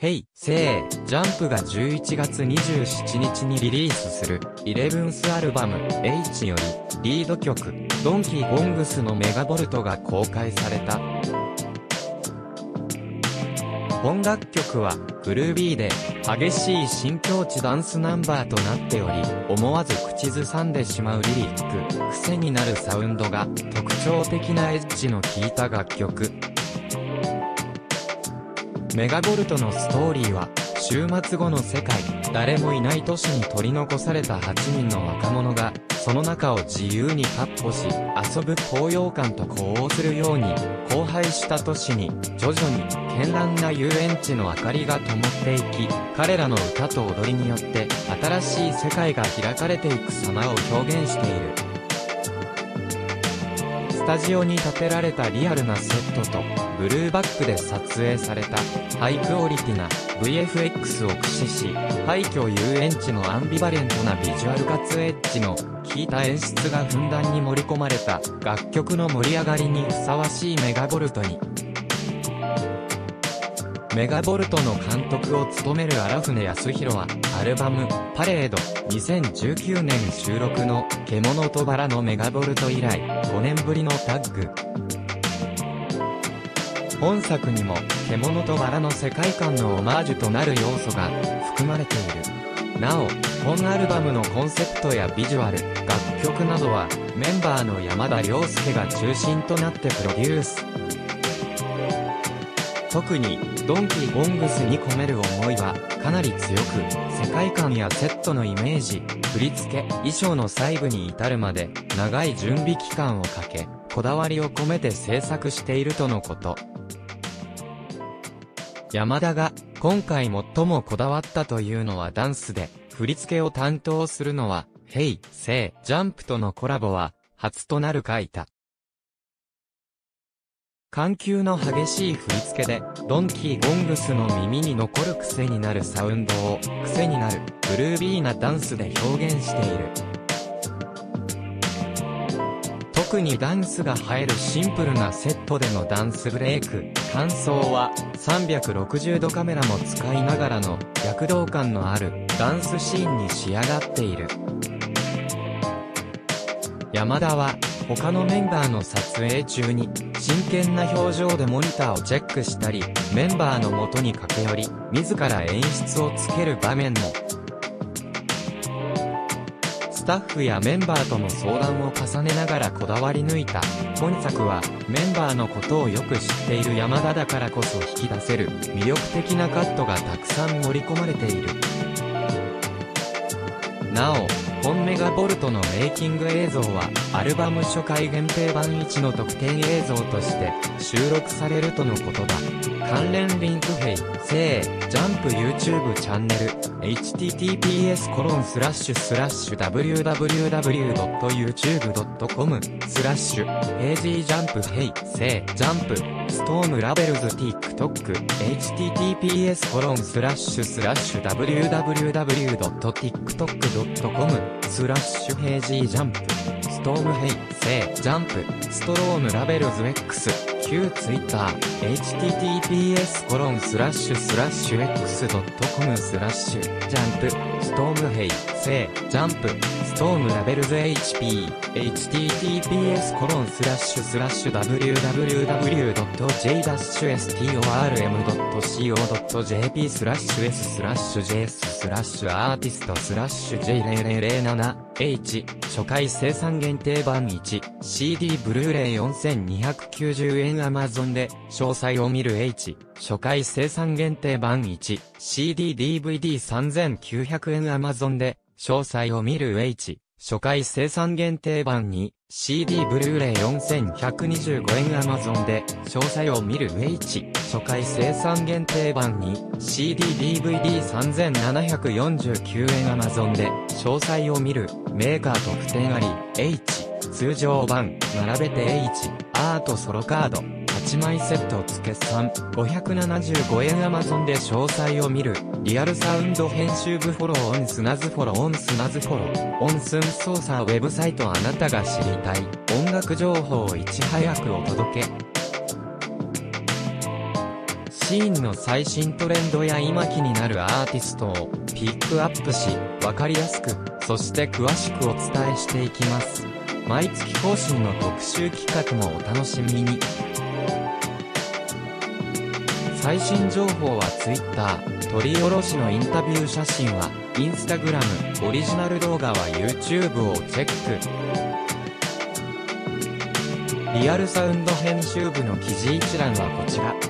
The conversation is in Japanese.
ヘイ、セイ、ジャンプが11月27日にリリースする、イレブンスアルバム、H より、リード曲、ドンキーゴングスのメガボルトが公開された。本楽曲は、グルービーで、激しい新境地ダンスナンバーとなっており、思わず口ずさんでしまうリリック、癖になるサウンドが、特徴的なエッジの効いた楽曲。メガボルトのストーリーは、週末後の世界、誰もいない都市に取り残された8人の若者が、その中を自由に闊歩し、遊ぶ高揚感と呼応するように、荒廃した都市に、徐々に、絢爛な遊園地の明かりが灯っていき、彼らの歌と踊りによって、新しい世界が開かれていく様を表現している。スタジオに建てられたリアルなセットと、ブルーバックで撮影された、ハイクオリティな VFX を駆使し、廃墟遊園地のアンビバレントなビジュアルかつエッジの、効いた演出がふんだんに盛り込まれた、楽曲の盛り上がりにふさわしいメガボルトに、メガボルトの監督を務める荒船康弘は、アルバム、パレード、2019年収録の、獣とバラのメガボルト以来、5年ぶりのタッグ。本作にも、獣とバラの世界観のオマージュとなる要素が、含まれている。なお、本アルバムのコンセプトやビジュアル、楽曲などは、メンバーの山田涼介が中心となってプロデュース。特に、ドンキーゴングスに込める思いは、かなり強く、世界観やセットのイメージ、振り付け、衣装の細部に至るまで、長い準備期間をかけ、こだわりを込めて制作しているとのこと。山田が、今回最もこだわったというのはダンスで、振り付けを担当するのは、ヘイ、セイ、ジャンプとのコラボは、初となる書いた。緩急の激しい振り付けで、ドンキーゴングスの耳に残る癖になるサウンドを、癖になる、グルービーなダンスで表現している。特にダンスが映えるシンプルなセットでのダンスブレイク、感想は、360度カメラも使いながらの、躍動感のある、ダンスシーンに仕上がっている。山田は、他のメンバーの撮影中に、真剣な表情でモニターをチェックしたり、メンバーの元に駆け寄り、自ら演出をつける場面も。スタッフやメンバーとの相談を重ねながらこだわり抜いた、本作は、メンバーのことをよく知っている山田だからこそ引き出せる、魅力的なカットがたくさん盛り込まれている。なお、本メガボルトのメイキング映像は、アルバム初回限定版1の特典映像として収録されるとのことだ。関連リンク兵、せー、ジャンプ YouTube チャンネル、https コロンスラッシュスラッシュ www.youtube.com スラッシュ、ページジャンプヘイ、せー、ジャンプ、ストームラベルズ TikTok、https コロンスラッシュスラッシュ www.tiktok.com スラッシュヘイジージャンプ、ストームヘイ、セイ、ジャンプ、ストロームラベルズ X、旧 Twitter、https コロンスラッシュスラッシュ x.com スラッシュ、ジャンプ、ストームヘイ、セイ、ジャンプ、ストームラベルズ HP、https コロンスラッシュスラッシュ www.j-storm.co.jp スラッシュ s スラッシュ js スラッシュアーティストスラッシュ j0007h 初回生産限定版1 CD ブルーレイ4290円 Amazon で詳細を見る H 初回生産限定版1 CD DVD 3900円 Amazon で詳細を見る H 初回生産限定版に CD ブルーレイ4125円 Amazon で詳細を見る H 初回生産限定版に CD DVD 3749円 Amazon で詳細を見るメーカー特典あり H 通常版並べて H アートソロカード8枚セット付け3、575円 Amazon で詳細を見る、リアルサウンド編集部フォローオンスナズフォローオンスナズフォロー、オンスン操作ウェブサイトあなたが知りたい、音楽情報をいち早くお届け。シーンの最新トレンドや今気になるアーティストをピックアップし、わかりやすく、そして詳しくお伝えしていきます。毎月更新の特集企画もお楽しみに。最新情報は Twitter、取り下ろしのインタビュー写真は Instagram、オリジナル動画は YouTube をチェック。リアルサウンド編集部の記事一覧はこちら。